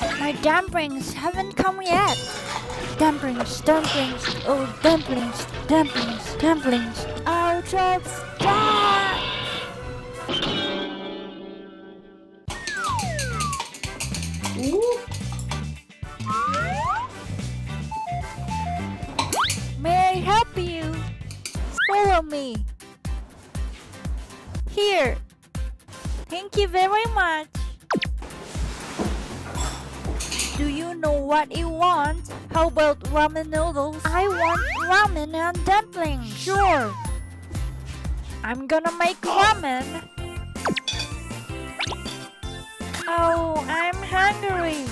My dumplings haven't come yet. Dumplings, dumplings, oh dumplings, dumplings, dumplings. Of stock. Ooh. May I help you? Follow me. Here. Thank you very much. Do you know what you want? How about ramen noodles? I want ramen and dumplings. Sure. I'm gonna make ramen. Oh, I'm hungry.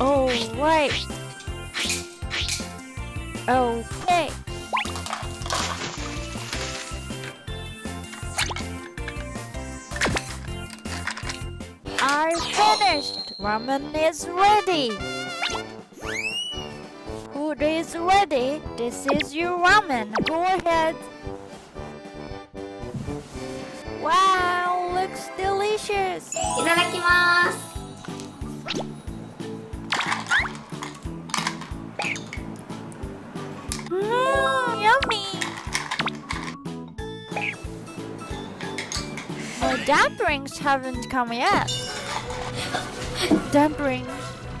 Oh, right. Okay. I finished. Ramen is ready! Food is ready! This is your ramen! Go ahead! Wow! Looks delicious! Itadakimasu! dumplings mmm, haven't come yet. Dumplings,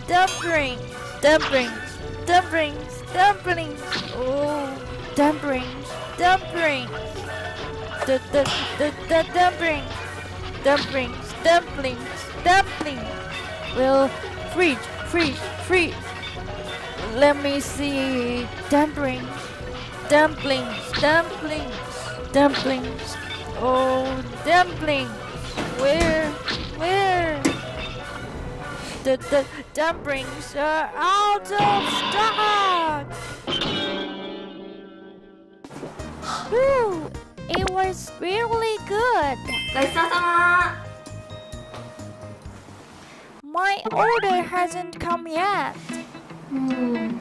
dumplings, dumplings, dumplings, dumplings. Oh, dumplings, dumplings. The the the the dumplings, dumplings, dumplings, dumplings. Well, freeze, freeze, freeze. Let me see. Dumplings. Dumplings. Dumplings. Dumplings. Oh, dumplings. Where? Where? The, the dumplings are out of stock! Whew, it was really good! My order hasn't come yet. Hmm.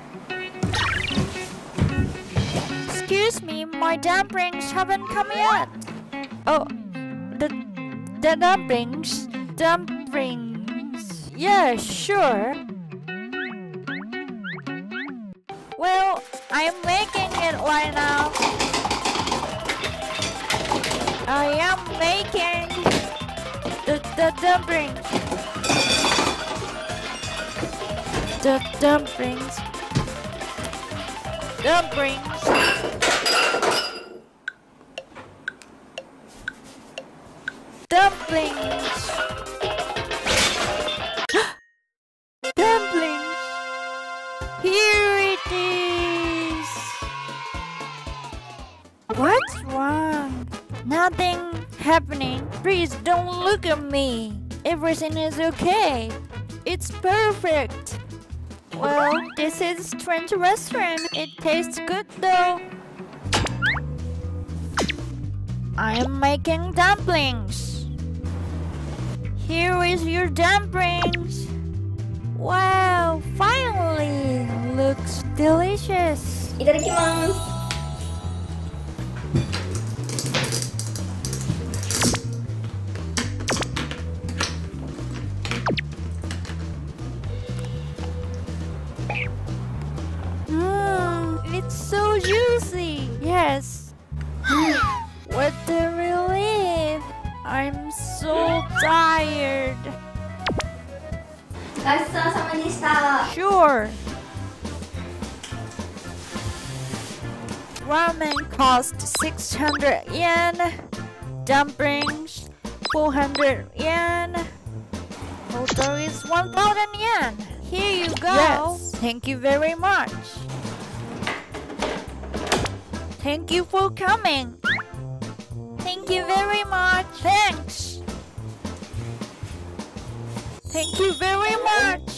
Excuse me, my dumplings haven't come yet. Oh, the, the dumplings, dumplings. Yeah, sure. Well, I'm making it right now. I am making the the dumplings. The dumplings. Dumplings. Dumplings. Dumplings. What's wrong? Nothing happening. Please don't look at me. Everything is okay. It's perfect. Well, this is Strange Restaurant. It tastes good though. I am making dumplings. Here is your dumplings. Wow, finally looks delicious. い I'm so tired. Gusto sa manista. Sure. Ramen cost 600 yen. Dumplings 400 yen. Total is 1000 yen. Here you go. Yes. Thank you very much. Thank you for coming. Thank you very much. Thanks. Thank you very much.